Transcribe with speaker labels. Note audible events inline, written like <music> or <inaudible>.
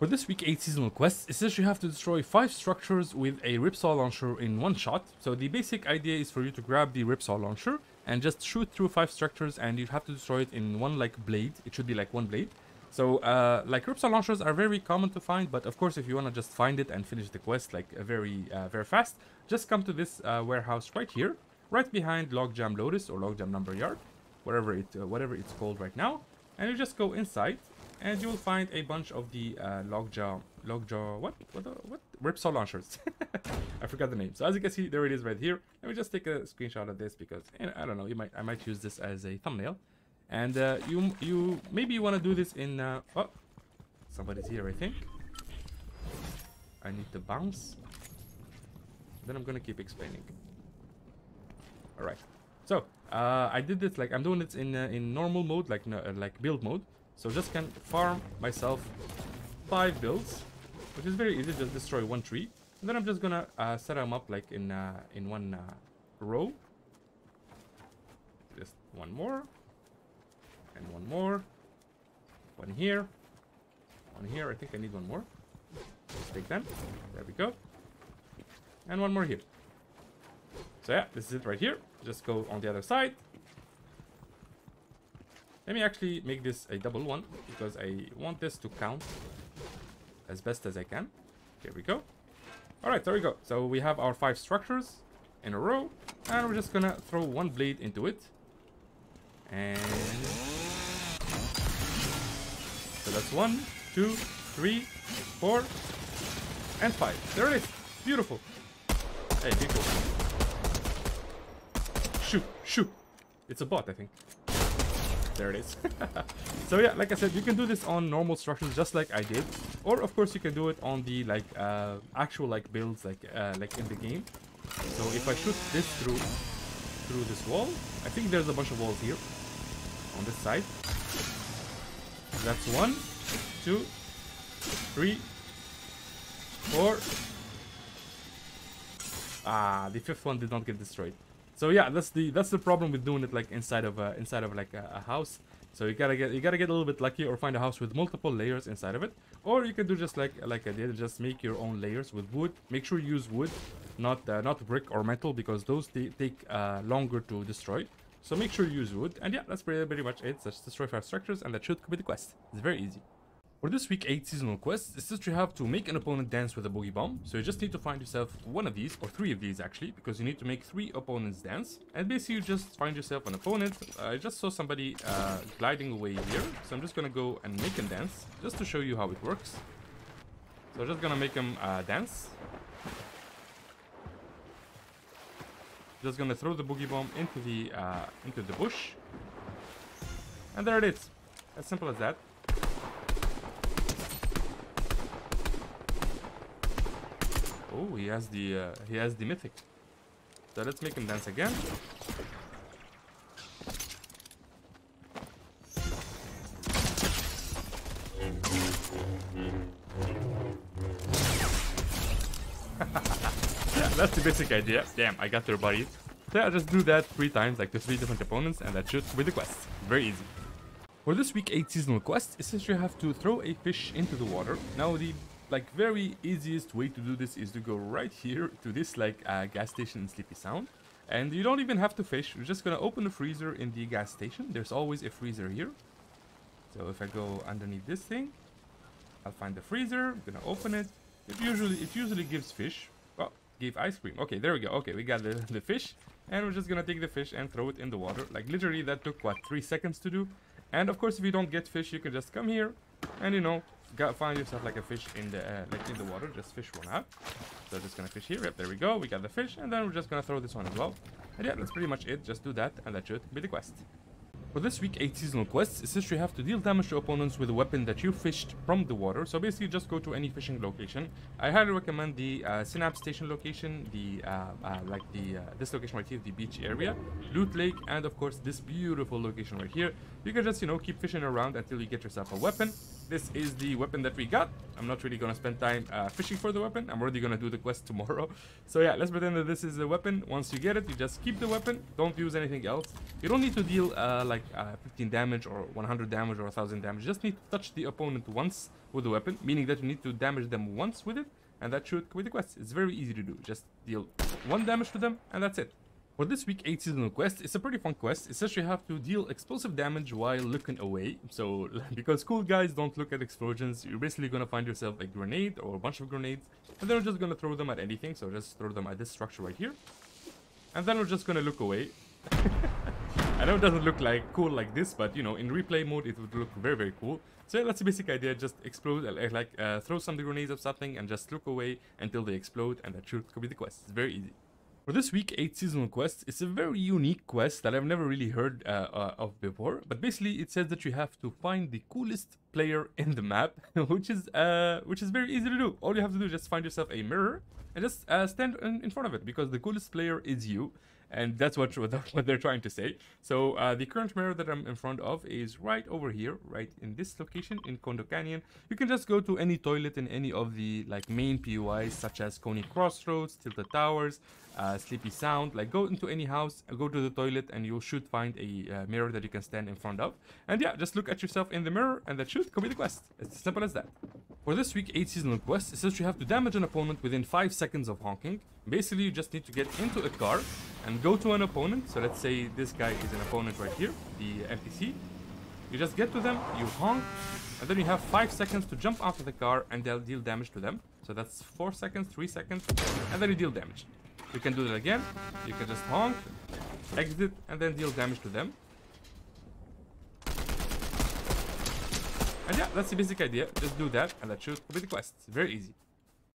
Speaker 1: For this week 8 seasonal quest, it says you have to destroy 5 structures with a Ripsaw launcher in one shot. So the basic idea is for you to grab the Ripsaw launcher and just shoot through 5 structures and you have to destroy it in one like blade. It should be like one blade. So uh, like Ripsaw launchers are very common to find, but of course if you want to just find it and finish the quest like uh, very uh, very fast, just come to this uh, warehouse right here, right behind Logjam Lotus or Logjam Lumberyard, wherever it, uh, whatever it's called right now. And you just go inside and you will find a bunch of the uh, Lockjaw, Lockjaw, what, what, the, what, Ripsaw launchers. <laughs> I forgot the name. So as you can see, there it is right here. Let me just take a screenshot of this because I don't know, you might, I might use this as a thumbnail. And uh, you, you, maybe you want to do this in, uh, oh, somebody's here, I think. I need to bounce. Then I'm gonna keep explaining. All right. So uh, I did this like I'm doing this in uh, in normal mode, like uh, like build mode. So just can farm myself five builds, which is very easy. Just destroy one tree, and then I'm just gonna uh, set them up like in uh, in one uh, row. Just one more, and one more, one here, one here. I think I need one more. Let's take them. There we go, and one more here. So yeah, this is it right here. Just go on the other side. Let me actually make this a double one because I want this to count as best as I can. Here we go. Alright, there we go. So we have our five structures in a row and we're just gonna throw one blade into it. And so that's one, two, three, four, and five. There it is. Beautiful. Hey, be cool. Shoot, shoot. It's a bot, I think there it is. <laughs> so yeah, like I said, you can do this on normal structures just like I did. Or of course you can do it on the like uh, actual like builds like uh, like in the game. So if I shoot this through through this wall, I think there's a bunch of walls here on this side. That's one, two, three, four. Ah, the fifth one did not get destroyed. So yeah, that's the that's the problem with doing it like inside of a, inside of like a, a, house. So you gotta get you gotta get a little bit lucky or find a house with multiple layers inside of it, or you can do just like like I did, just make your own layers with wood. Make sure you use wood, not uh, not brick or metal because those take uh, longer to destroy. So make sure you use wood. And yeah, that's pretty, pretty much it. Just destroy five structures and that should complete the quest. It's very easy. For this week 8 seasonal quest, it says you have to make an opponent dance with a boogie bomb, so you just need to find yourself one of these, or three of these actually, because you need to make three opponents dance, and basically you just find yourself an opponent. I just saw somebody uh, gliding away here, so I'm just gonna go and make him dance, just to show you how it works. So I'm just gonna make him uh, dance. Just gonna throw the boogie bomb into the uh, into the bush, and there it is. As simple as that. Oh, he has the uh, he has the mythic. So let's make him dance again. yeah, <laughs> that's the basic idea. Damn, I got their bodies. So yeah, just do that three times, like to three different opponents, and that should be the quest. Very easy. For this week 8 seasonal quest, essentially you have to throw a fish into the water. Now the like very easiest way to do this is to go right here to this like uh, gas station in Sleepy Sound. And you don't even have to fish, you're just gonna open the freezer in the gas station. There's always a freezer here. So if I go underneath this thing, I'll find the freezer, I'm gonna open it. It usually it usually gives fish. Well, gave ice cream. Okay, there we go. Okay, we got the, <laughs> the fish. And we're just gonna take the fish and throw it in the water. Like literally that took what, three seconds to do? And of course if you don't get fish, you can just come here and you know, find yourself like a fish in the uh, like in the water. Just fish one out. So just gonna fish here. Yep there we go. We got the fish. And then we're just gonna throw this one as well. And yeah that's pretty much it. Just do that and that should be the quest for this week 8 seasonal quests, it says you have to deal damage to opponents with a weapon that you fished from the water. So basically just go to any fishing location. I highly recommend the uh, Synapse Station location, the uh, uh, like the uh, this location right here, the beach area, Loot Lake, and of course this beautiful location right here. You can just, you know, keep fishing around until you get yourself a weapon. this is the weapon that we got. I'm not really gonna spend time uh, fishing for the weapon. I'm already gonna do the quest <laughs> tomorrow. So yeah, let's pretend that this is the weapon. Once you get it, you just keep the weapon. Don't use anything else. You don't need to deal uh, like uh, 15 damage or 100 damage or 1000 damage. You just need to touch the opponent once with the weapon, meaning that you need to damage them once with it, and that should complete the quest. It's very easy to do. Just deal one damage to them, and that's it. For this week 8 seasonal quest, it's a pretty fun quest. It says you have to deal explosive damage while looking away. So, <laughs> because cool guys don't look at explosions, you're basically gonna find yourself a grenade or a bunch of grenades, and then we're just gonna throw them at anything. So just throw them at this structure right here. And then we're just gonna look away. <laughs> I know it doesn't look like cool like this, but you know, in replay mode, it would look very, very cool. So that's the basic idea. Just explode, uh, like uh, throw some grenades at something and just look away until they explode, and that should complete the quest. It's very easy. For this week 8 seasonal quest, it's a very unique quest that I've never really heard uh, uh, of before. But basically, it says that you have to find the coolest player <laughs> in the map, <laughs> which is uh, which is very easy to do. All you have to do is just find yourself a mirror and just uh, stand in, in front of it because the coolest player is you and that's what <laughs> what they're trying to say. So uh, the current mirror that I'm in front of is right over here, right in this location in Condo Canyon. You can just go to any toilet in any of the like main POIs such as Coney Crossroads, Tilted Towers, uh, Sleepy Sound. Like go into any house, go to the toilet, and you should find a uh, mirror that you can stand in front of. And yeah, just look at yourself in the mirror, and that should complete the quest. It's as simple as that. For this week 8 seasonal quest, it says you have to damage an opponent within 5 seconds of honking. Basically, you just need to get into a car and go to an opponent. So let's say this guy is an opponent right here, the NPC. You just get to them, you honk, and then you have 5 seconds to jump out of the car and they'll deal damage to them. So that's 4 seconds, 3 seconds, and then you deal damage. You can do that again. You can just honk, exit, and then deal damage to them. And yeah, that's the basic idea. Just do that, and that should complete the quest. Very easy.